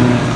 Amen.